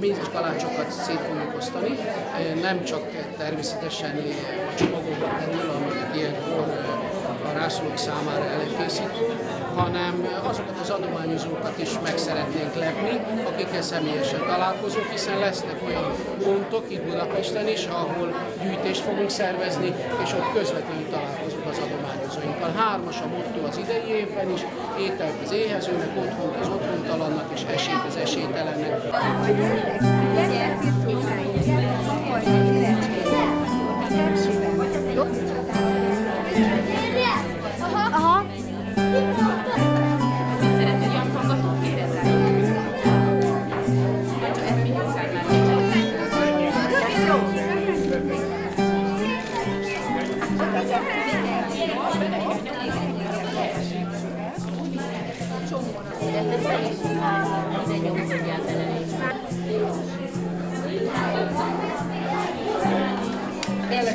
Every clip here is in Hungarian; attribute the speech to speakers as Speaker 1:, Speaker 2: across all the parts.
Speaker 1: mézes kalácsokat szét fogjuk osztani, nem csak természetesen a csomagokba kerül, amiket ilyenkor a rászorulók számára előkészítünk, hanem azokat az adományozókat is meg szeretnénk lepni, akikkel személyesen találkozunk, hiszen lesznek olyan pontok itt Budapesten is, ahol gyűjtést fogunk szervezni, és ott közvetlenül találkozunk az adományozóinkkal. Hármas a motto az idei évben is, ételt az éhezőnek, otthon az otthontalannak, és esélyt az esélytelennek.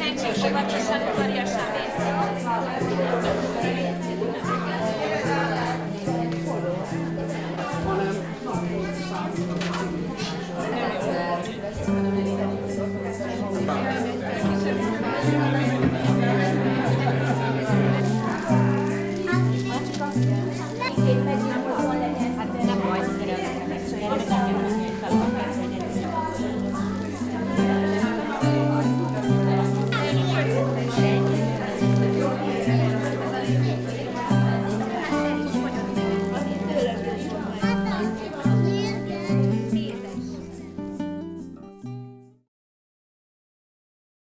Speaker 2: Senki fogacsosan udvariasan néz. Amen.